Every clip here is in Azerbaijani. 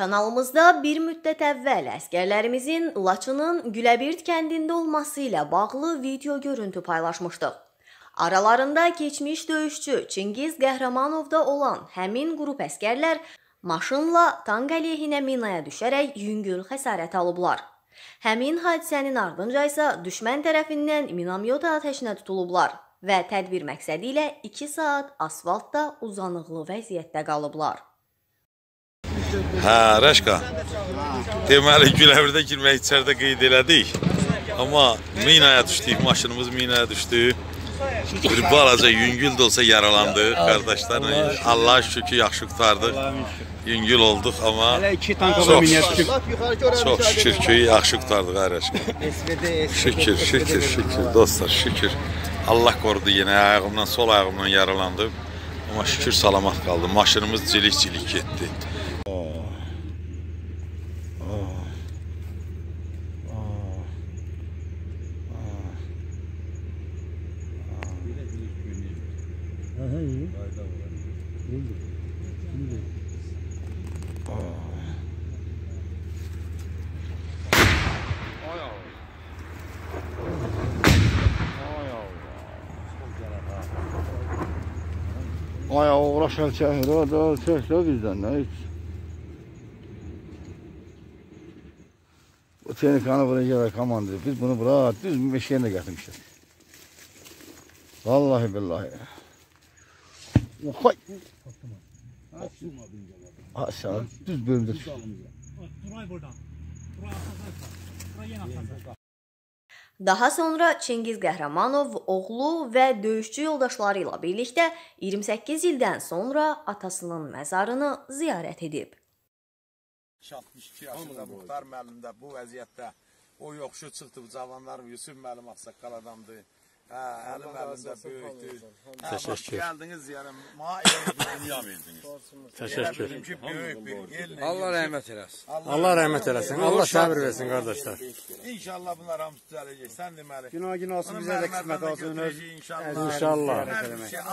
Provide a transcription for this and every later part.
Kanalımızda bir müddət əvvəl əskərlərimizin Laçının Güləbird kəndində olması ilə bağlı video görüntü paylaşmışdıq. Aralarında keçmiş döyüşçü Çingiz Qəhrəmanovda olan həmin qrup əskərlər maşınla tank əleyhinə minaya düşərək yüngül xəsarət alıblar. Həmin hadisənin ardınca isə düşmən tərəfindən minamyot atəşinə tutulublar və tədbir məqsədi ilə 2 saat asfaltda uzanıqlı vəziyyətdə qalıblar. Hə, Rəşqa. Deməli Güləbirdə girmək içəridə qeyd elədik. Amma minaya düşdük, maşınımız minaya düşdü. Bir balaca yüngül də olsa yaralandı qardaşlarla. Allah şükür ki, yaxşı qutardıq. Yüngül olduq amma Hələ iki tankova Çox minət şükür. düşüb. çox şükür ki, yaxşı qutardıq. SPD, Şükür, şükür, şükür dostlar, şükür. Allah qorudu yenə ayağımdan, sol ayağımdan yaralandım. Amma şükür salamat qaldı. Maşınımız cilik-cilik getdi. Oh. Oh. Aha iyi. Bulduk. Şimdi. Ay uğraşan çəkir, o da çəkir bizdən, nə heç. Bu texnikanı buraya gələr komandır. Biz bunu bura düz meşəyə gətirmişik. Vallahi billahi. Hay. Aşağı düz bölümdə düşdü. Daha sonra Çingiz Qəhrəmanov oğlu və döyüşçü yoldaşları ilə birlikdə 28 ildən sonra atasının məzarını ziyarət edib. 62 yaşında Muxtar müəllim də bu vəziyyətdə o yoxuşu çıxdı bu cavanlar Yusuf müəllim ağsaqqal adamdır. Hə, Əli müəllim də böyükdür. Bax, gəldiniz yəni elə bir dünya verdiniz. Təşəkkür. Dedim ki, böyük bir ellə. Allah rəhmət eləsin. Allah rəhmət eləsin. Allah səbir versin qardaşlar. İnşallah bunlar hamısı düzələcək. Sən deməli. Günah gün olsun bizə də qismət olsun. İnşallah.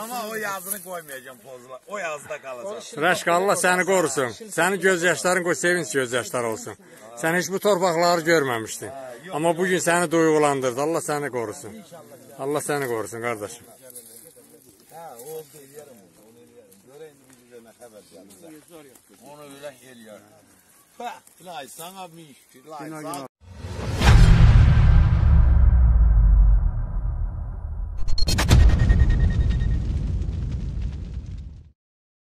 Amma o yazını qoymayacağam pozula. O yazıda qalacaq. Rəşq Allah səni qorusun. Sənin göz yaşların qoy sevinç göz yaşları olsun. Sən heç bu torpaqları görməmişdin. Amma bu gün səni duyğulandırdı. Allah səni qorusun. Allah səni qorusun qardaşım. Hə, oldu eləyərəm onu. Onu eləyərəm. Görə indi bizə nə xəbər gəldi. Onu belə eləyərəm. Hə, lay sana bir şükür. Lay Günah sağ günah